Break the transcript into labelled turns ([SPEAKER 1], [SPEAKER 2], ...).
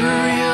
[SPEAKER 1] hurry